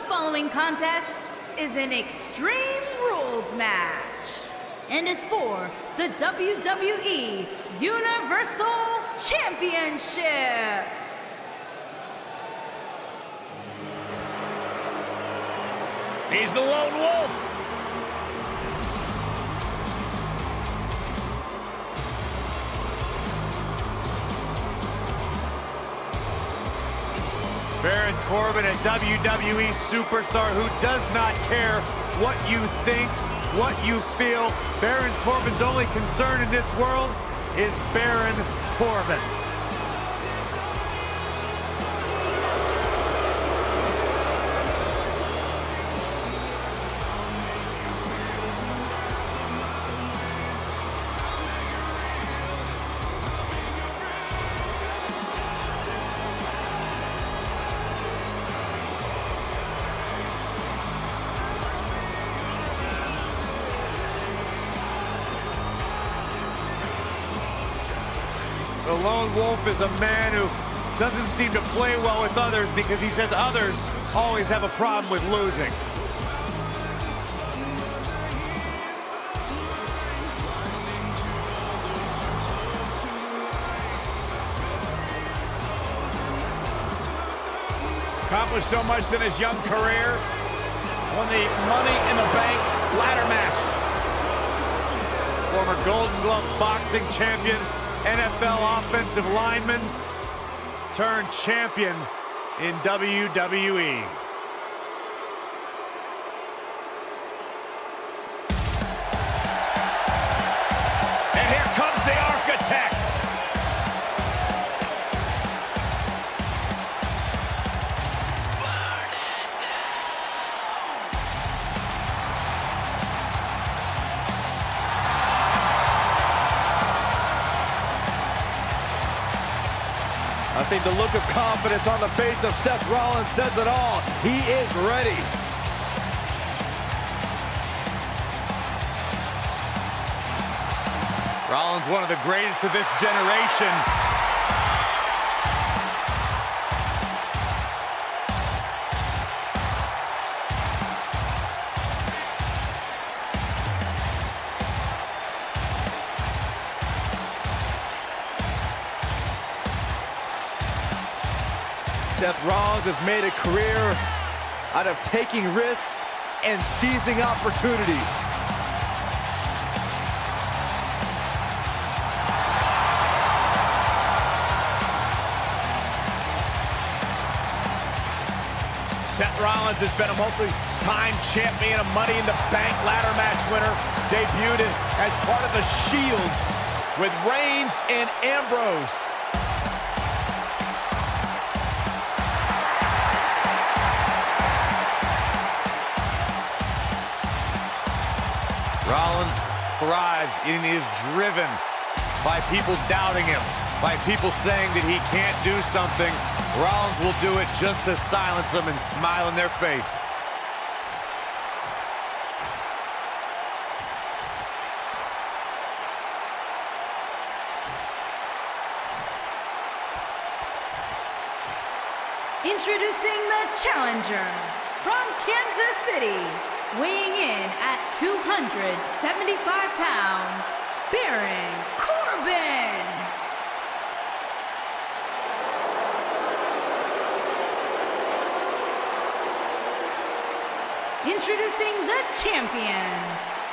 The following contest is an Extreme Rules match and is for the WWE Universal Championship. He's the lone wolf. Corbin, a WWE superstar who does not care what you think, what you feel. Baron Corbin's only concern in this world is Baron Corbin. The lone wolf is a man who doesn't seem to play well with others because he says others always have a problem with losing. Accomplished so much in his young career. Won the Money in the Bank ladder match. Former Golden Gloves boxing champion, NFL offensive lineman, turned champion in WWE. The look of confidence on the face of Seth Rollins says it all. He is ready. Rollins, one of the greatest of this generation. Seth Rollins has made a career out of taking risks and seizing opportunities. Seth Rollins has been a multi-time champion, a Money in the Bank ladder match winner. Debuted as part of the Shield with Reigns and Ambrose. Rollins thrives and is driven by people doubting him, by people saying that he can't do something. Rollins will do it just to silence them and smile in their face. Introducing the challenger from Kansas City, weighing in at 275 pounds, Baron Corbin. Introducing the champion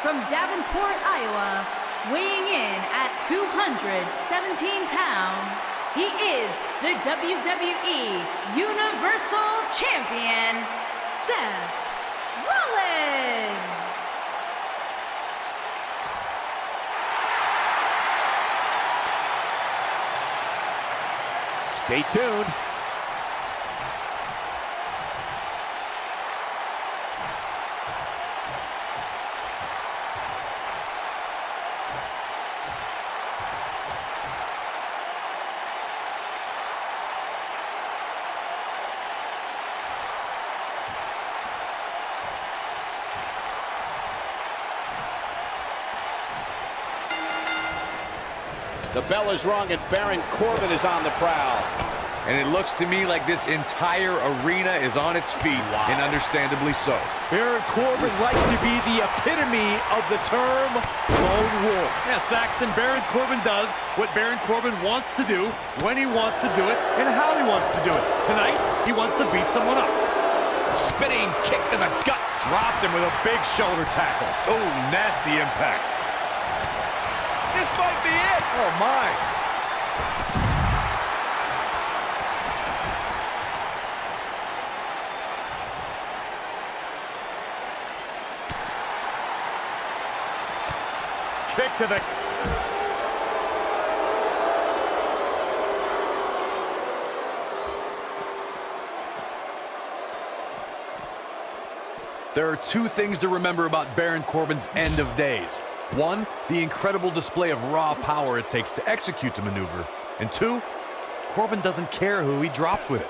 from Davenport, Iowa, weighing in at 217 pounds. He is the WWE Universal Champion, Seth Rollins. Stay tuned. Bell is rung and Baron Corbin is on the prowl. And it looks to me like this entire arena is on its feet, wow. and understandably so. Baron Corbin likes to be the epitome of the term lone wolf. Yeah, Saxton, Baron Corbin does what Baron Corbin wants to do, when he wants to do it, and how he wants to do it. Tonight, he wants to beat someone up. Spinning kick to the gut. Dropped him with a big shoulder tackle. Oh, nasty impact. This might be it. Oh, my. Kick to the... There are two things to remember about Baron Corbin's end of days. One, the incredible display of raw power it takes to execute the maneuver. And two, Corbin doesn't care who he drops with it.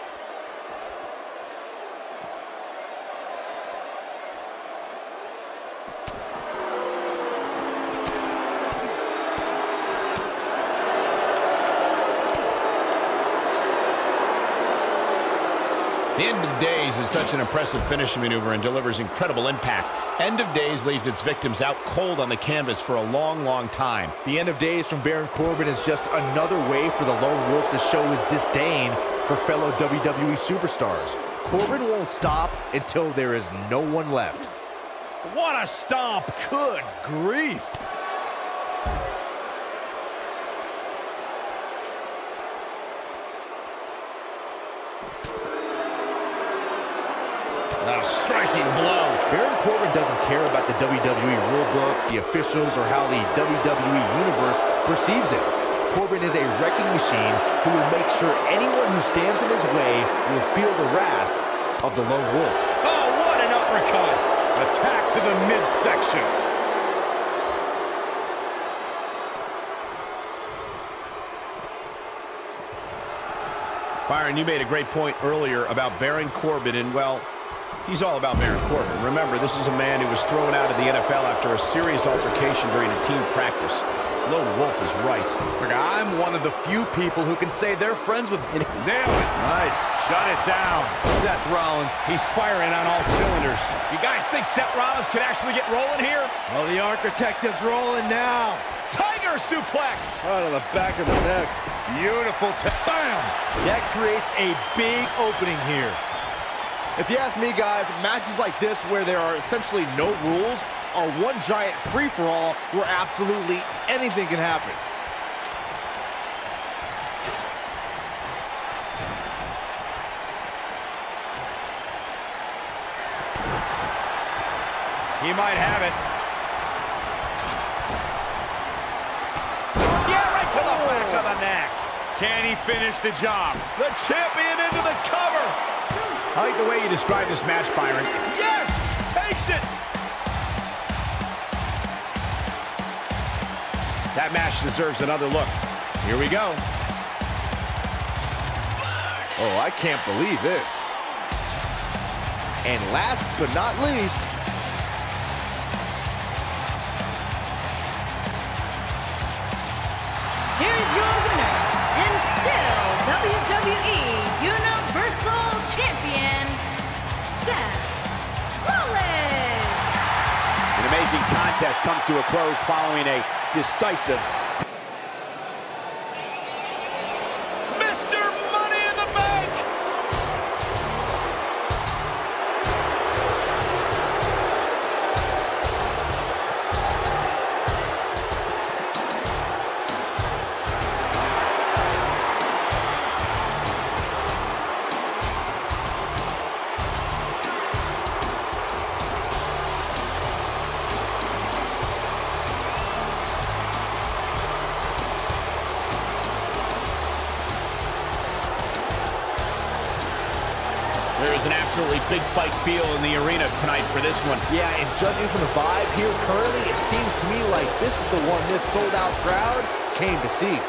The end of days is such an impressive finishing maneuver and delivers incredible impact. End of days leaves its victims out cold on the canvas for a long, long time. The end of days from Baron Corbin is just another way for the Lone Wolf to show his disdain for fellow WWE superstars. Corbin won't stop until there is no one left. What a stomp! Good grief! A striking blow. Baron Corbin doesn't care about the WWE rulebook, the officials, or how the WWE Universe perceives it. Corbin is a wrecking machine who will make sure anyone who stands in his way will feel the wrath of the Lone Wolf. Oh, what an uppercut! Attack to the midsection. Byron, you made a great point earlier about Baron Corbin, and, well, He's all about Baron Corbin. Remember, this is a man who was thrown out of the NFL after a serious altercation during a team practice. Lone Wolf is right. Look, I'm one of the few people who can say they're friends with... Nail it. Nice. Shut it down. Seth Rollins. He's firing on all cylinders. You guys think Seth Rollins can actually get rolling here? Well, the architect is rolling now. Tiger suplex. Out of the back of the neck. Beautiful. Bam. That creates a big opening here. If you ask me, guys, matches like this where there are essentially no rules are one giant free-for-all where absolutely anything can happen. He might have it. Yeah, right to the oh. back of the neck. Can he finish the job? The champion into the cover. I like the way you describe this match, Byron. Yes! Takes it! That match deserves another look. Here we go. Oh, I can't believe this. And last but not least, Here's your winner, and still WWE Amazing contest comes to a close following a decisive an absolutely big fight feel in the arena tonight for this one. Yeah, and judging from the vibe here currently, it seems to me like this is the one this sold-out crowd came to see.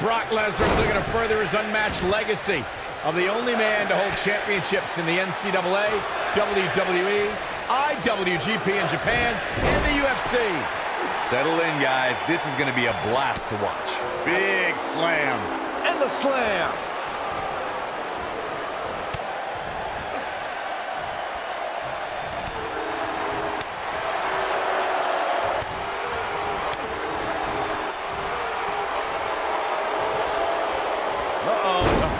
Brock Lesnar is looking to further his unmatched legacy of the only man to hold championships in the NCAA, WWE, IWGP in Japan, and the UFC. Settle in, guys. This is going to be a blast to watch. Big slam. And the slam.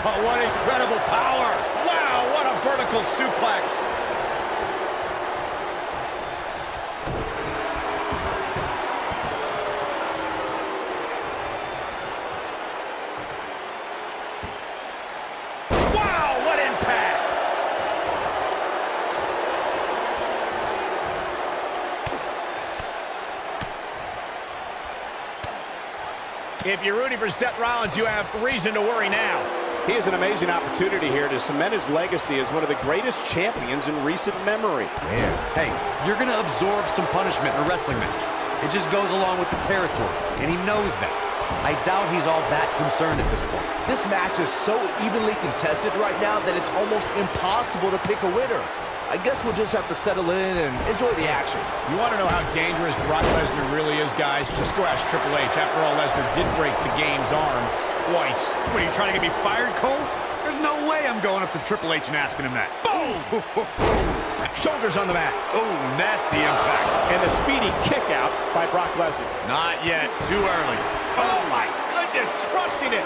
Oh, what incredible power. Wow, what a vertical suplex. Wow, what impact. If you're rooting for Seth Rollins, you have reason to worry now. He has an amazing opportunity here to cement his legacy as one of the greatest champions in recent memory. Man, hey, you're going to absorb some punishment in a wrestling match. It just goes along with the territory, and he knows that. I doubt he's all that concerned at this point. This match is so evenly contested right now that it's almost impossible to pick a winner. I guess we'll just have to settle in and enjoy the action. You want to know how dangerous Brock Lesnar really is, guys? Just go ask Triple H. After all, Lesnar did break the game's arm twice. What, are you trying to get me fired, Cole? There's no way I'm going up to Triple H and asking him that. Boom! Shoulders on the mat. Oh, nasty impact. And a speedy kick out by Brock Lesnar. Not yet. Too early. Oh, my goodness, crushing it.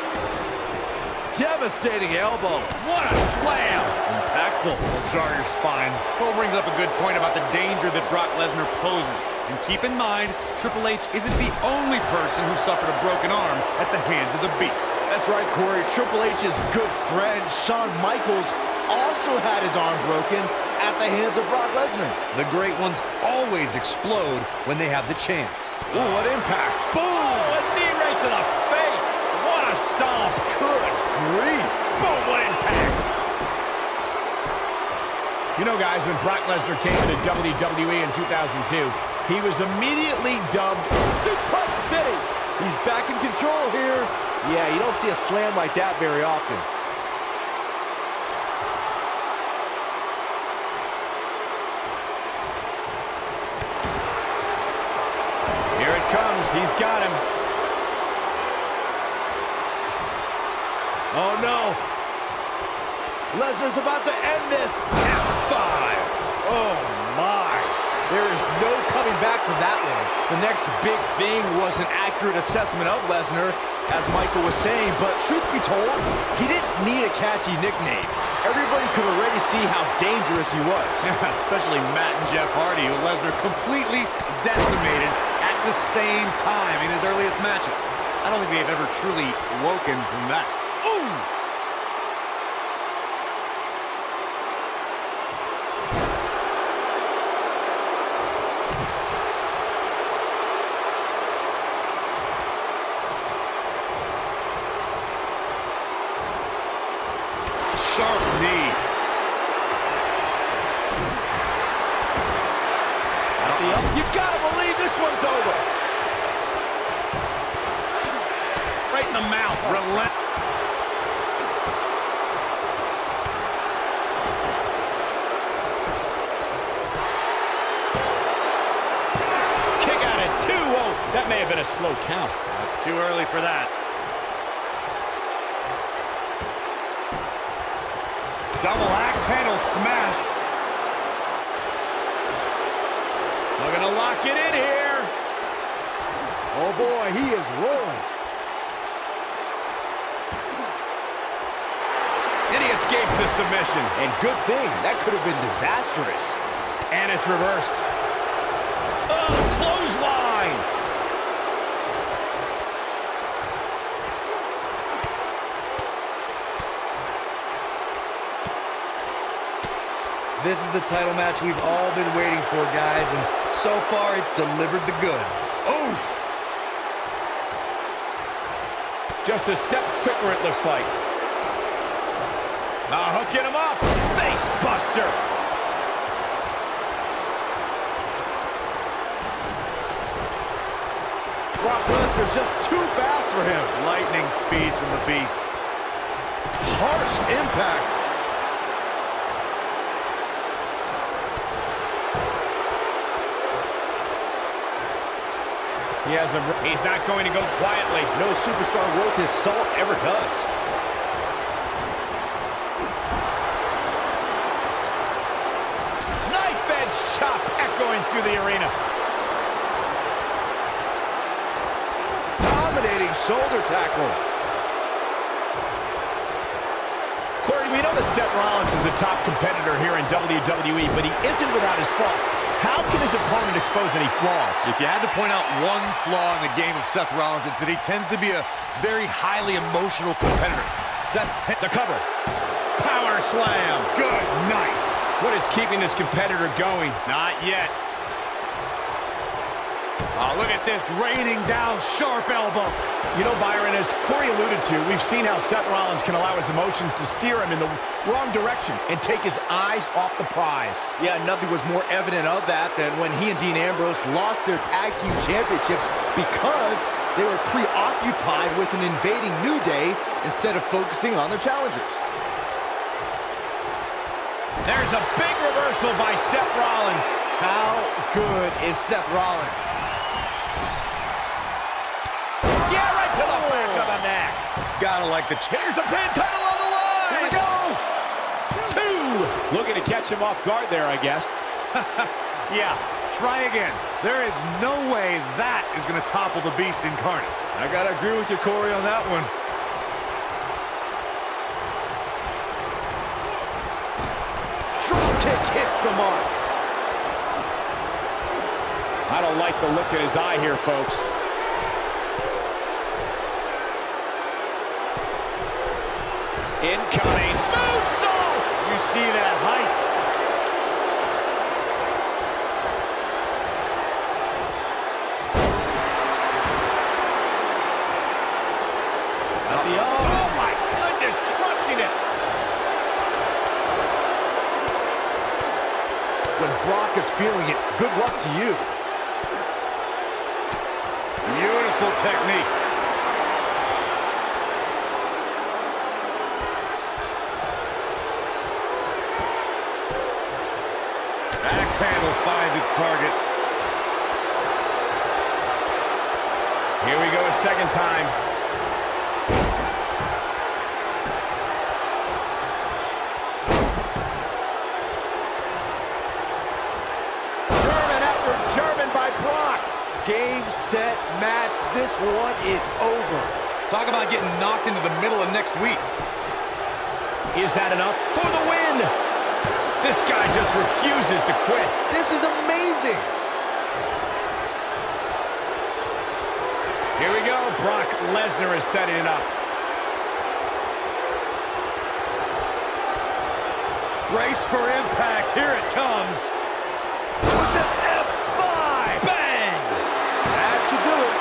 Devastating elbow. What a slam. Impactful. Will jar your spine. Cole brings up a good point about the danger that Brock Lesnar poses. And keep in mind, Triple H isn't the only person who suffered a broken arm at the hands of the Beast. That's right, Corey. Triple H's good friend, Shawn Michaels, also had his arm broken at the hands of Brock Lesnar. The great ones always explode when they have the chance. Ooh, what impact. Boom! Oh, a knee right to the face. What a stomp. Good grief. Boom, what impact. You know, guys, when Brock Lesnar came into WWE in 2002, he was immediately dubbed Suplex City. He's back in control here. Yeah, you don't see a slam like that very often. Here it comes. He's got him. Oh, no. Lesnar's about to end this. F5. Oh, my. There is no coming back from that one. The next big thing was an accurate assessment of Lesnar, as Michael was saying, but truth be told, he didn't need a catchy nickname. Everybody could already see how dangerous he was. Especially Matt and Jeff Hardy, who Lesnar completely decimated at the same time in his earliest matches. I don't think they've ever truly woken from that. Ooh! Sharp knee. You gotta believe this one's over. Right in the mouth. Relent. Kick out at two. Whoa, that may have been a slow count. Too early for that. Double axe handle smash. We're going to lock it in here. Oh boy, he is rolling. And he escapes the submission. And good thing, that could have been disastrous. And it's reversed. Oh, This is the title match we've all been waiting for, guys, and so far it's delivered the goods. Oof. Just a step quicker, it looks like. Now hooking him up. Face buster. Brock Lesnar just too fast for him. Lightning speed from the Beast. Harsh impact. He has a. He's not going to go quietly. No superstar worth his salt ever does. Knife edge chop echoing through the arena. Dominating shoulder tackle. Corey, we know that Seth Rollins is a top competitor here in WWE, but he isn't without his faults. How can his opponent expose any flaws? If you had to point out one flaw in the game of Seth Rollins, it's that he tends to be a very highly emotional competitor. Seth, The cover. Power slam. Good night. What is keeping this competitor going? Not yet. Oh, look at this raining down sharp elbow. You know, Byron, as Corey alluded to, we've seen how Seth Rollins can allow his emotions to steer him in the wrong direction and take his eyes off the prize. Yeah, nothing was more evident of that than when he and Dean Ambrose lost their tag team championships because they were preoccupied with an invading New Day instead of focusing on their challengers. There's a big reversal by Seth Rollins. How good is Seth Rollins? Gotta like the Here's the pin title on the line. Here we go! Two. Looking to catch him off guard there, I guess. Yeah, try again. There is no way that is going to topple the Beast incarnate. I gotta agree with you, Corey, on that one. Drop kick hits the mark. I don't like the look in his eye here, folks. Incoming. Moonsault! You see that height. At the oh my goodness, crushing it. When Brock is feeling it, good luck to you. Beautiful technique. Finds its target. Here we go a second time. German after German by Brock. Game, set, match. This one is over. Talk about getting knocked into the middle of next week. Is that enough for the win? This guy just refuses to quit. This is amazing. Here we go. Brock Lesnar is setting it up. Brace for impact. Here it comes. With the F5. Bang! That should do it.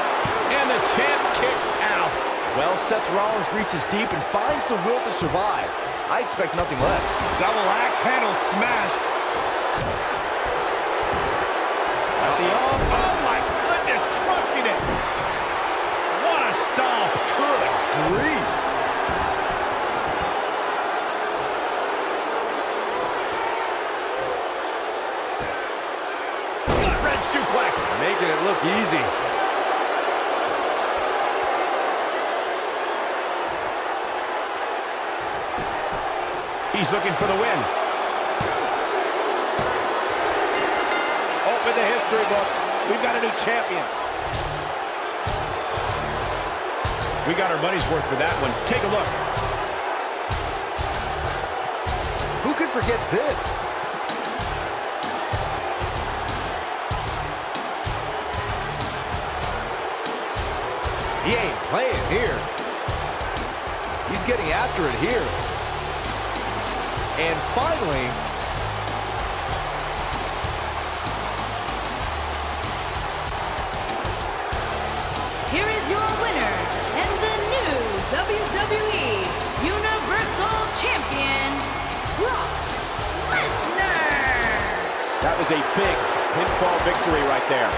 And the champ kicks out. Well, Seth Rollins reaches deep and finds the will to survive. I expect nothing less. Double axe handle smash. At the arm. Oh, my goodness. Crushing it. What a stomp. Good Grief. gutwrench suplex. Making it look easy. He's looking for the win. Open the history books. We've got a new champion. We got our money's worth for that one. Take a look. Who could forget this? He ain't playing here. He's getting after it here. And finally, Here is your winner and the new WWE Universal Champion, Brock Lesnar. That was a big pinfall victory right there.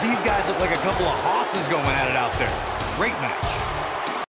These guys look like a couple of hosses going at it out there. Great match.